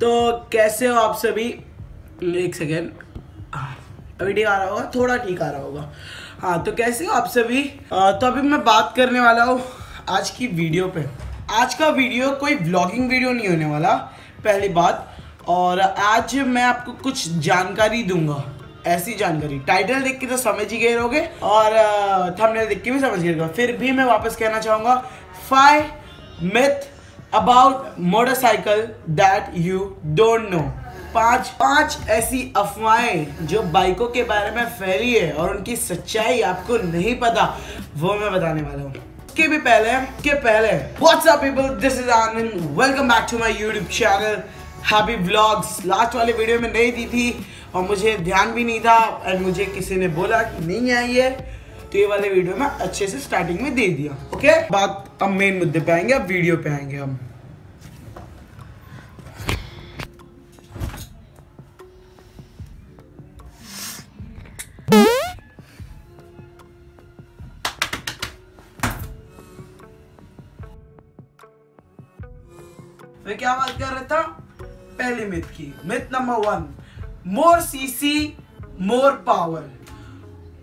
तो कैसे हो आप सभी? एक सेकेंड अभी ठीक आ रहा होगा थोड़ा ठीक आ रहा होगा. हाँ तो कैसे हो आप सभी? आ, तो अभी मैं बात करने वाला हूँ आज की वीडियो पे. आज का वीडियो कोई व्लॉगिंग वीडियो नहीं होने वाला पहली बात. और आज मैं आपको कुछ जानकारी दूँगा. ऐसी जानकारी। टाइटल देख के तो समझ ही गए रहोगे और थंबनेल देख के भी समझ गए फिर भी मैं वापस कहना चाहूँगा five myth about motorcycle that you don't know पाँच पाँच ऐसी अफवाहें जो बाइकों के बारे में फैली है और उनकी सच्चाई आपको नहीं पता, वो मैं बताने वाला हूँ। के भी पहले के पहले what's up people this is Anand welcome back to my YouTube channel happy blogs last वाले वीडियो में नहीं दी थी और मुझे ध्यान भी नहीं था एंड मुझे किसी ने बोला कि नहीं आई है तो ये वाले वीडियो में अच्छे से स्टार्टिंग में दे दिया ओके बात अब मेन मुद्दे पे आएँगे, अब वीडियो पे आएँगे हम। पहली मिथ की। Myth number one more CC more power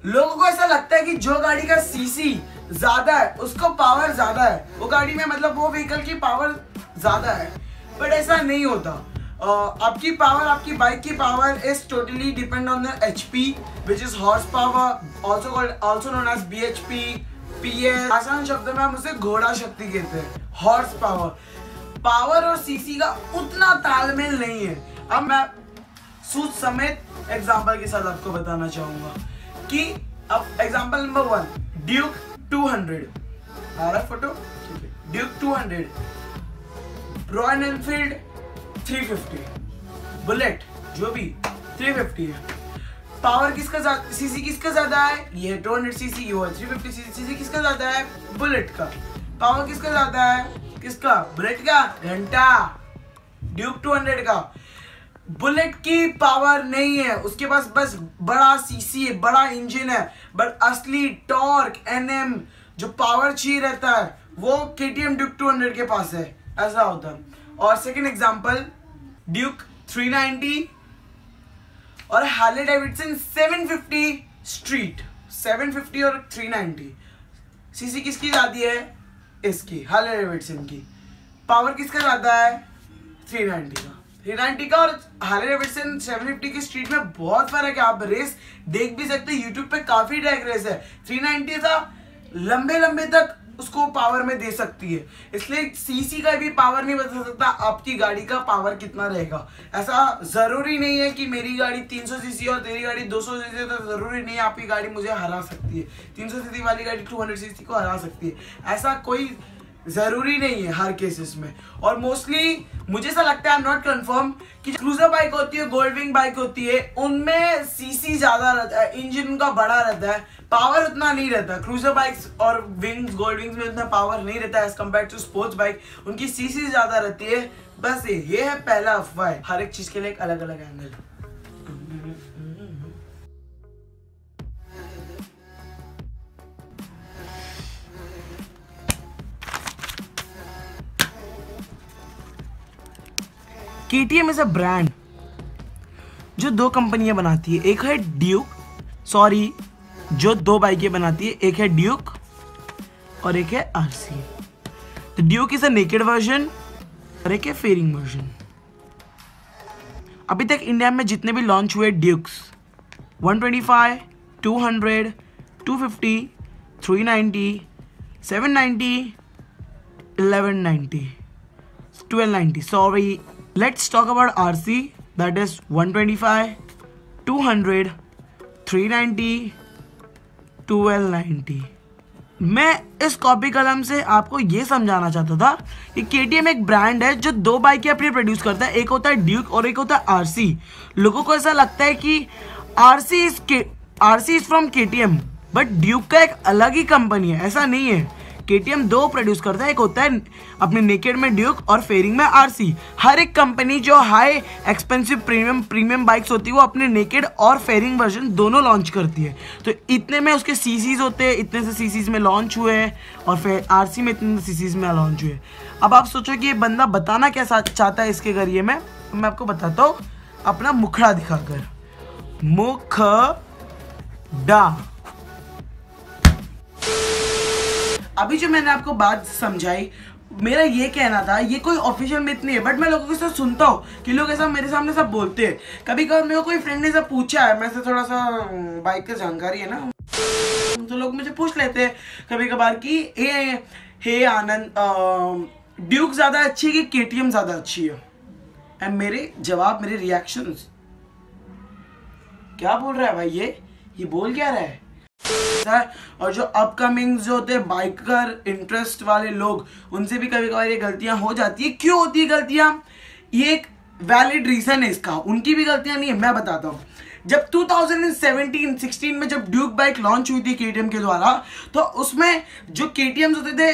लोगों को ऐसा लगता है कि जो गाड़ी का सीसी ज़्यादा है उसको पावर ज़्यादा है। वो गाड़ी में मतलब वो व्हीकल की पावर ज़्यादा है। बट ऐसा नहीं होता। uh, आपकी पावर आपकी बाइक की power is totally depend on the H P which is horse power also also known as B H P P S आसान शब्द में हम उसे घोड़ा शक्ति कहते हैं। हॉर्स पावर पावर और सीसी का उतना तालमेल नहीं है। अब मैं सूच समेत एग्ज़ाम्पल के साथ आपको बताना चाहूँगा कि अब एग्ज़ाम्पल नंबर वन ड्यूक 200 आ रहा photo Duke 200 Royal Enfield 350 Bullet जो भी 350 है। पावर किसका सीसी किसका ज़्यादा है? ये 200 सीसी ये है 350 सीसी किसका ज़्यादा है? बुलेट का। पावर किसका ज़्यादा है? किसका? बुलेट का? घंटा। ड्यूक 200 का। बुलेट की पावर नहीं है। उसके पास बस बड़ा सीसी है, बड़ा इंजन है बट असली टॉर्क एनएम जो पावर चाहिए रहता है, वो K T M Duke two hundred के पास है। ऐसा होता है। और second example Duke three ninety और Harley Davidson seven fifty street seven fifty और थ्री नाइनटी सीसी किसकी ज़्यादा है? इसकी हार्ले डेविडसन की। पावर किसका ज़्यादा है? थ्री नाइनटी का। थ्री नाइनटी का और हार्ले डेविडसन सेवन फिफ्टी की स्ट्रीट में बहुत फ़र्क है। आप रेस देख भी सकते हैं यूट्यूब पे काफ़ी ट्रैक रेस है। थ्री नाइनटी था लंबे लंबे तक उसको पावर में दे सकती है। इसलिए सीसी का भी पावर नहीं बता सकता, आपकी गाड़ी का पावर कितना रहेगा। ऐसा ज़रूरी नहीं है कि मेरी गाड़ी 300 सीसी और तेरी गाड़ी 200 सीसी तो ज़रूरी नहीं है आपकी गाड़ी मुझे हरा सकती है। 300 सीसी वाली गाड़ी 200 सीसी को हरा सकती है। ऐसा कोई ज़रूरी नहीं है हर केसेस में और मोस्टली मुझे ऐसा लगता है आई नॉट कंफर्म कि क्रूजर बाइक होती है गोल्ड विंग बाइक होती है, उनमें सीसी ज़्यादा रहता है इंजन उनका बड़ा रहता है पावर उतना नहीं रहता। क्रूजर बाइक्स और विंग्स गोल्ड विंग्स में उतना पावर नहीं रहता as compare to sports bike उनकी सीसी ज़्यादा रहती है। बस ये है पहला अफवाह हर एक चीज़ के लिए एक अलग अलग angle K T M is a brand जो दो कंपनियाँ बनाती है। एक है ड्यूक सॉरी जो दो बाइकें बनाती है। एक है ड्यूक और एक है आरसी तो Duke is a naked version और एक है फेरिंग वर्जन अभी तक इंडिया में जितने भी लॉन्च हुए Dukes 125, 200, 250, 390, 790, 1190, 1290. Sorry, let's talk about RC. That is 125, 200, 390, 1290 मैं इस कॉपी कलम से आपको ये समझाना चाहता था कि के एक ब्रांड है जो दो बाइकें अपनी प्रोड्यूस करता है। एक होता है ड्यूक और एक होता है आरसी लोगों को ऐसा लगता है कि RC is K RC is from K but Duke का एक अलग ही कंपनी है ऐसा नहीं है। के दो प्रोड्यूस करता है। एक होता है अपने नेकेड में ड्यूक और फेरिंग में आरसी हर एक कंपनी जो high expensive premium premium bikes होती है, वो अपने नेकेड और फेरिंग वर्जन दोनों लॉन्च करती है। तो इतने में उसके सीसीज होते हैं, इतने से सीसीज में लॉन्च हुए हैं और फिर आरसी में इतने से सीसीज में लॉन्च हुए अब आप सोचो कि ये बंदा बताना क्या चाहता है इसके ज़रिए में? मैं आपको बताता हूँ, अपना मुखड़ा दिखाकर। मुख डा अभी जो मैंने आपको बात समझाई, मेरा ये कहना था, ये कोई ऑफिशियल मिथ नहीं है बट मैं लोगों के साथ सुनता हूँ कि लोग ऐसा मेरे सामने सब बोलते हैं। कभी कभी मेरे कोई फ्रेंड ने सब पूछा है, मैं से थोड़ा सा बाइक का जानकारी है ना। तो लोग मुझे पूछ लेते हैं कभी कभार कि हे हे आनंद ड्यूक ज़्यादा अच्छी है कि के टी ज़्यादा अच्छी है? एंड मेरे जवाब, मेरे रिएक्शंस क्या बोल रहा है भाई ये? ये बोल क्या रहा है? और जो अपकमिंग जो होते हैं बाइकर इंटरेस्ट वाले लोग, उनसे भी कभी कभार ये गलतियाँ हो जाती है। क्यों होती है गलतियाँ? ये एक वैलिड रीजन है इसका। उनकी भी गलतियाँ नहीं है, मैं बताता हूँ। जब 2017 16 में जब ड्यूक बाइक लॉन्च हुई थी के के द्वारा तो उसमें जो के होते थे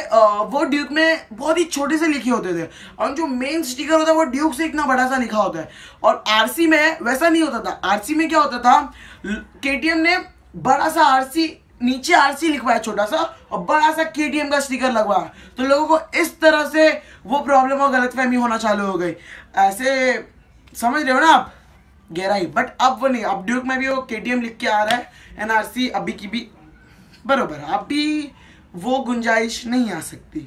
वो ड्यूक में बहुत ही छोटे से लिखे होते थे। और जो मेन स्टिकर होता है, वो ड्यूक से इतना बड़ा सा लिखा होता है। और आरसी में वैसा नहीं होता था। आरसी में क्या होता था? के ने बड़ा सा आरसी नीचे आरसी लिखवाया, छोटा सा, और बड़ा सा के का स्टिकर लगवाया। तो लोगों को इस तरह से वो प्रॉब्लम और गलतफहमी होना चालू हो गई। ऐसे, समझ रहे हो ना आप? गहराई। बट अब वो नहीं, अब ड्यूक में भी वो के लिख के आ रहा है एनआरसी अभी की भी। बरोबर अभी वो गुंजाइश नहीं आ सकती।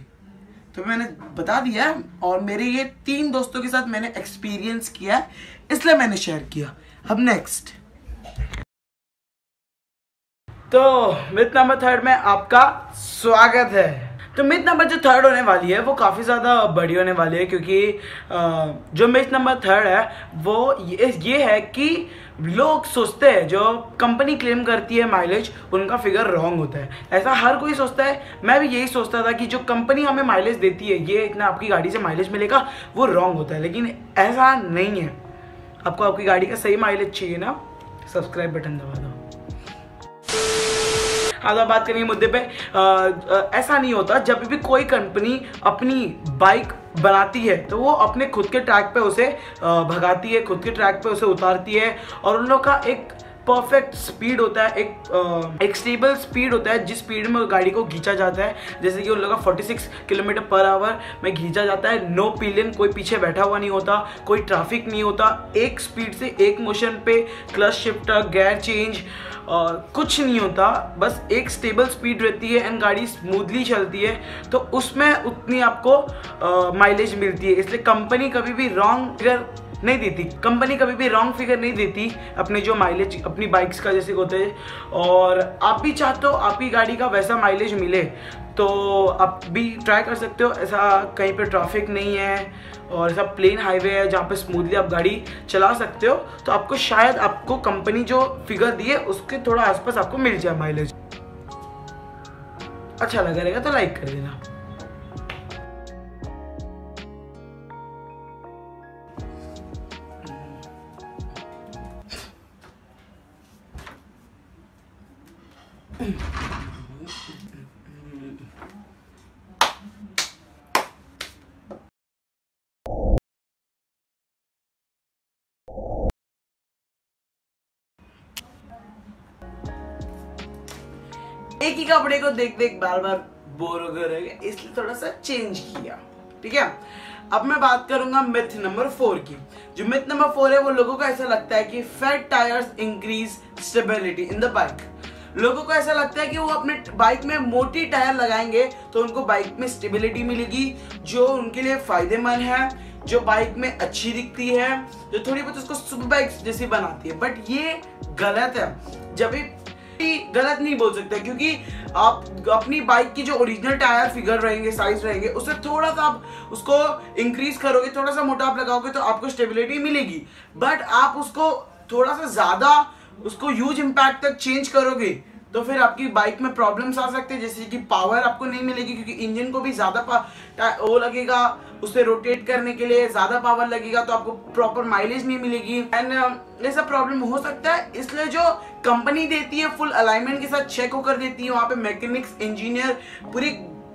तो मैंने बता दिया और मेरे ये तीन दोस्तों के साथ मैंने एक्सपीरियंस किया है, इसलिए मैंने शेयर किया। अब नेक्स्ट तो मिथ नंबर थर्ड में आपका स्वागत है। तो मिथ नंबर जो थर्ड होने वाली है वो काफ़ी ज़्यादा बड़ी होने वाली है क्योंकि जो मिथ नंबर थर्ड है वो ये, है कि लोग सोचते हैं जो कंपनी क्लेम करती है माइलेज उनका फिगर रॉन्ग होता है। ऐसा हर कोई सोचता है। मैं भी यही सोचता था कि जो कंपनी हमें माइलेज देती है ये इतना आपकी गाड़ी से माइलेज मिलेगा वो रॉन्ग होता है। लेकिन ऐसा नहीं है। आपको आपकी गाड़ी का सही माइलेज चाहिए ना सब्सक्राइब बटन दबा दो। आज बात करेंगे मुद्दे पे। ऐसा नहीं होता, जब भी कोई कंपनी अपनी बाइक बनाती है तो वो अपने खुद के ट्रैक पे उसे भगाती है, खुद के ट्रैक पे उसे उतारती है, और उन लोग का एक परफेक्ट स्पीड होता है, एक एक स्टेबल स्पीड होता है, जिस स्पीड में गाड़ी को खींचा जाता है। जैसे कि उन लोगों का 46 किलोमीटर पर आवर में खींचा जाता है। नो पिलियन कोई पीछे बैठा हुआ नहीं होता, कोई ट्रैफ़िक नहीं होता। एक स्पीड से एक मोशन पे क्लच शिफ्टर गैर चेंज और कुछ नहीं होता। बस एक स्टेबल स्पीड रहती है एंड गाड़ी स्मूथली चलती है। तो उसमें उतनी आपको माइलेज मिलती है। इसलिए कंपनी कभी भी रॉन्ग नहीं देती। कंपनी कभी भी रॉन्ग फिगर नहीं देती अपने जो माइलेज अपनी बाइक्स का जैसे होते हैं। और आप भी चाहते हो आपकी गाड़ी का वैसा माइलेज मिले तो आप भी ट्राई कर सकते हो। ऐसा कहीं पे ट्रैफ़िक नहीं है और ऐसा प्लेन हाईवे है जहाँ पे स्मूथली आप गाड़ी चला सकते हो। तो आपको शायद आपको कंपनी जो फिगर दी है उसके थोड़ा आसपास आपको मिल जाए माइलेज अच्छा लगा रहेगा तो लाइक कर देना। एक ही कपड़े को देख देख बार बार बोर हो गए इसलिए थोड़ा सा चेंज किया, ठीक है? अब मैं बात करूँगा मिथ नंबर फोर की। जो मिथ नंबर फोर है, वो लोगों को ऐसा लगता है कि fat tyres increase stability in the bike लोगों को ऐसा लगता है कि वो अपने बाइक में मोटी टायर लगाएँगे तो उनको बाइक में स्टेबिलिटी मिलेगी, जो उनके लिए फ़ायदेमंद है, जो बाइक में अच्छी दिखती है, जो थोड़ी बहुत उसको सुपर बाइक जैसी बनाती है। बट ये गलत है। जब गलत नहीं बोल सकते, क्योंकि आप अपनी बाइक की जो ओरिजिनल टायर फिगर रहेंगे साइज़ रहेंगे, उससे थोड़ा सा आप उसको इंक्रीज करोगे, थोड़ा सा मोटा आप लगाओगे तो आपको स्टेबिलिटी मिलेगी। बट आप उसको थोड़ा सा ज़्यादा उसको यूज़ इम्पैक्ट तक चेंज करोगे तो फिर आपकी बाइक में प्रॉब्लम्स आ सकते हैं, जैसे कि पावर आपको नहीं मिलेगी, क्योंकि इंजन को भी ज़्यादा वो लगेगा उसे रोटेट करने के लिए ज़्यादा पावर लगेगा तो आपको प्रॉपर माइलेज नहीं मिलेगी। एंड ये सब प्रॉब्लम हो सकता है, इसलिए जो कंपनी देती है फुल अलाइनमेंट के साथ चेक होकर देती है, वहाँ पे मैकेनिक्स इंजीनियर पूरी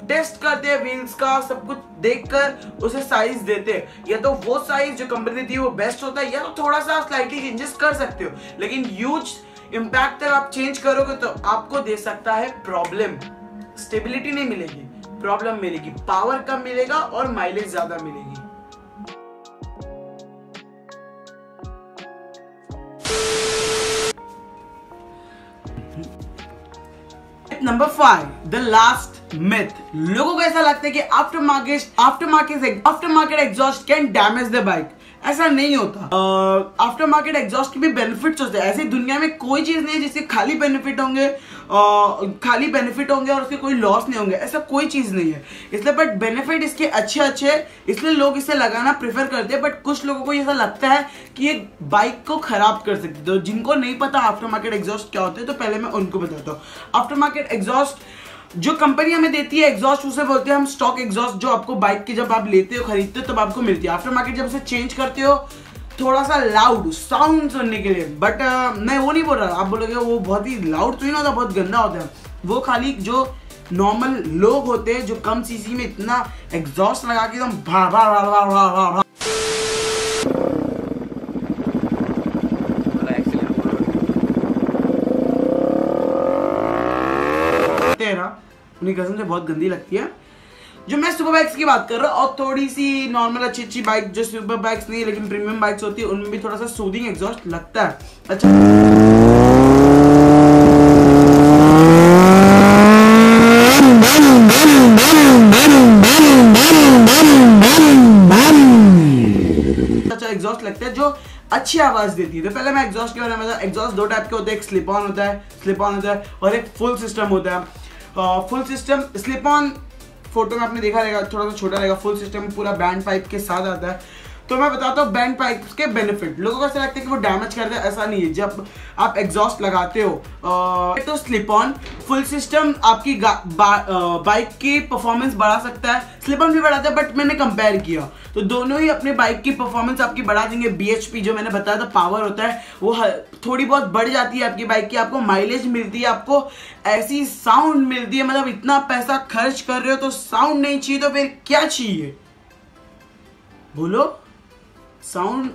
टेस्ट करते हैं व्हील्स का, सब कुछ देखकर उसे साइज़ देते हैं। या तो वो साइज़ जो कंपनी देती है, वो बेस्ट होता है, या तो थोड़ा सा स्लाइटली चेंजेस कर सकते हो। लेकिन ह्यूज इम्पैक्ट तक आप चेंज करोगे तो आपको दे सकता है प्रॉब्लम स्टेबिलिटी नहीं मिलेगी प्रॉब्लम मिलेगी. पावर कम मिलेगा और माइलेज ज़्यादा मिलेगी. Number five the last myth लोगों को ऐसा लगता है कि after market after market after market exhaust can damage the bike ऐसा नहीं होता। आफ्टर मार्केट एग्जॉस्ट के भी बेनिफिट्स होते हैं। ऐसी दुनिया में कोई चीज़ नहीं है जिसके खाली बेनिफिट होंगे uh, खाली बेनिफिट होंगे और उसके कोई लॉस नहीं होंगे। ऐसा कोई चीज़ नहीं है। इसलिए बट बेनिफिट इसके अच्छे अच्छे इसलिए लोग इसे लगाना प्रेफर करते हैं। बट कुछ लोगों को ऐसा लगता है कि ये बाइक को खराब कर सकती है। तो जिनको नहीं पता आफ्टर मार्केट एग्जॉस्ट क्या होते हैं तो पहले मैं उनको बताता हूँ। आफ्टर मार्केट एग्जॉस्ट जो कंपनी हमें देती है एग्जॉस्ट उसे बोलते हैं हम स्टॉक एग्जॉस्ट जो आपको बाइक की जब आप लेते हो खरीदते हो तब आपको मिलती है। आफ्टर मार्केट जब उसे चेंज करते हो थोड़ा सा लाउड साउंड सुनने के लिए। बट uh, मैं वो नहीं बोल रहा आप बोलोगे वो बहुत ही लाउड तो ही ना होता बहुत गंदा होता है। वो खाली जो नॉर्मल लोग होते हैं जो कम सीसी में इतना एग्जॉस्ट लगा के एकदम भा भा भा भा भा भा भा ना उन्हीं कसम से बहुत गंदी लगती है। जो मैं सुपर बाइक्स की बात कर रहा हूँ, और थोड़ी सी नॉर्मल अच्छी अच्छी बाइक जो सुपर बाइक्स नहीं है लेकिन प्रीमियम बाइक्स होती है, उनमें भी थोड़ा सा सूदिंग एग्जॉस्ट लगता है। अच्छा। अच्छा अच्छी आवाज़ देती है। तो पहले मैं एग्जॉस्ट के बारे में एग्जॉस्ट दो टाइप के होते हैं, एक स्लिप ऑन होता है स्लिप ऑन होता है, और एक फुल सिस्टम होता है। Full system slip on photo में आपने देखा रहेगा, थोड़ा सा छोटा रहेगा फुल सिस्टम पूरा बैंड पाइप के साथ आता है। तो मैं बताता हूँ बैंड पाइप के बेनिफिट लोगों को ऐसा लगता है कि वो डैमेज करते हैं ऐसा नहीं है। जब आप एग्जॉस्ट लगाते हो आ, तो स्लिप ऑन फुल सिस्टम आपकी बाइक की परफॉर्मेंस बढ़ा सकता है। स्लिप ऑन भी बढ़ाता है बट मैंने कंपेयर किया। तो दोनों ही अपने बाइक की परफॉर्मेंस आपकी बढ़ा देंगे। बी जो मैंने बताया था पावर होता है वो थोड़ी बहुत बढ़ जाती है आपकी बाइक की। आपको माइलेज मिलती है आपको ऐसी साउंड मिलती है मतलब इतना पैसा खर्च कर रहे हो तो साउंड नहीं चाहिए तो फिर क्या चाहिए? बोलो। साउंड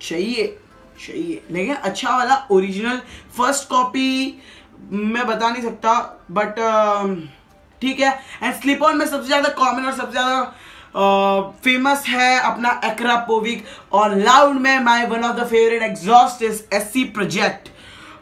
चाहिए चाहिए। लेकिन अच्छा वाला ओरिजिनल फ़र्स्ट कॉपी मैं बता नहीं सकता बट ठीक है। एंड स्लिप ऑन में सबसे ज़्यादा कॉमन और सबसे ज़्यादा फ़ेमस uh, है अपना एक्रा पोविक और लाउड में my one of the favourite exhaust is S C project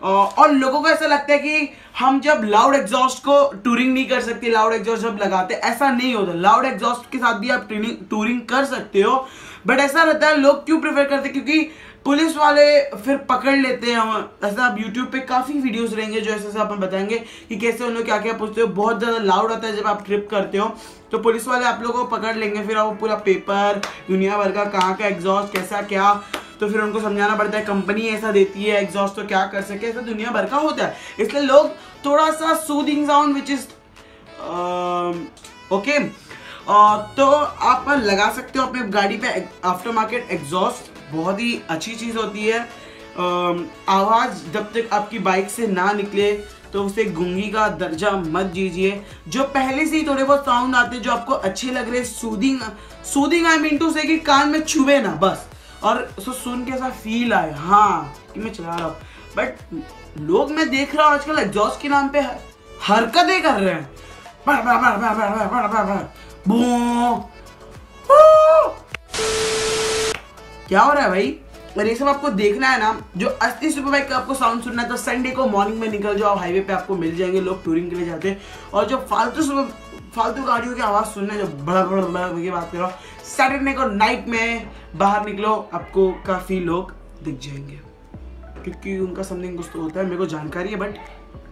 और लोगों को ऐसा लगता है कि हम जब लाउड एग्जॉस्ट को टूरिंग नहीं कर सकते लाउड एग्जॉस्ट जब लगाते ऐसा नहीं होता। लाउड एग्जॉस्ट के साथ भी आप टूरिंग कर सकते हो बट ऐसा रहता है, लोग क्यों प्रेफर करते क्योंकि पुलिस वाले फिर पकड़ लेते हैं हम। ऐसा आप यूट्यूब पे काफ़ी वीडियोस रहेंगे जो ऐसे आप बताएँगे कि कैसे उन लोग क्या क्या पूछते हो। बहुत ज़्यादा लाउड आता है जब आप ट्रिप करते हो तो पुलिस वाले आप लोगों को पकड़ लेंगे, फिर आप पूरा पेपर दुनिया भर का कहाँ का एग्जॉस्ट कैसा क्या तो फिर उनको समझाना पड़ता है, कंपनी ऐसा देती है एग्जॉस्ट तो क्या कर सके? ऐसा दुनिया भर का होता है। इसलिए लोग थोड़ा सा soothing sound which is okay तो आप लगा सकते हो अपने गाड़ी पे आफ्टर मार्केट एग्जॉस्ट बहुत ही अच्छी चीज़ होती है। आवाज़ जब तक आपकी बाइक से ना निकले तो उसे गुंगी का दर्जा मत दीजिए। जो पहले से ही थोड़े बहुत साउंड आते हैं, जो आपको अच्छे लग रहे soothing soothing I mean to say कि कान में छुबे ना, बस। और उसको सुन के ऐसा फील आए हाँ कि मैं चला रहा हूँ। बट लोग मैं देख रहा हूँ आजकल एग्जॉस्ट के नाम पे हरकतें कर रहे हैं। क्या हो रहा है भाई? और ये सब आपको देखना है ना, जो अस्थि सुपर बाइक का आपको साउंड सुनना है तो संडे को मॉर्निंग में निकल जाओ हाईवे पे आपको मिल जाएँगे लोग टूरिंग के लिए जाते हैं। और जो फालतू सुपर, फालतू गाड़ियों की आवाज़ सुनना है, जो बड़ा बड़ा बड़ा की बात करो सैटरडे को नाइट में बाहर निकलो आपको काफ़ी लोग दिख जाएँगे। क्योंकि उनका समथिंग कुछ तो होता है मेरे को जानकारी है बट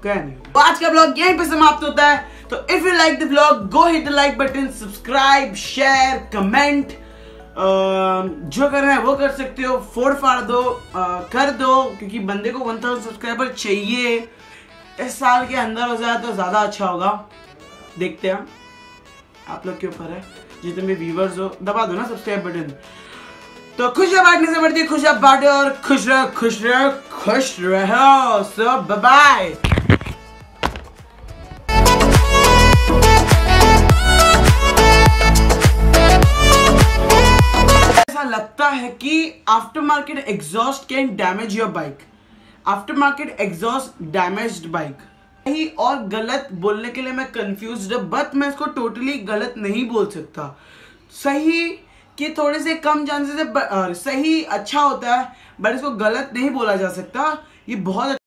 क्या नहीं तो आज का ब्लॉग यहीं पे समाप्त होता है। तो if you like the blog go hit the like button subscribe share comment जो करना है वो कर सकते हो। फोड़ फाड़ दो uh, कर दो क्योंकि बंदे को 1000 सब्सक्राइबर चाहिए। इस साल के अंदर हो जाए तो ज़्यादा अच्छा होगा। देखते हैं। आप लोग के ऊपर है। जितने भी व्यूवर्स हो, दबा दो ना सब्सक्राइब बटन तो खुश बांटने से बढ़ती खुश बांटे और खुश रहो खुश रहो खुश रहो। सो बाय लगता है कि after market exhaust can damage your bike after market exhaust damaged bike सही और गलत बोलने के लिए मैं कंफ्यूज बट मैं इसको टोटली गलत नहीं बोल सकता। सही कि थोड़े से कम चांसेस है सही अच्छा होता है बट इसको गलत नहीं बोला जा सकता। ये बहुत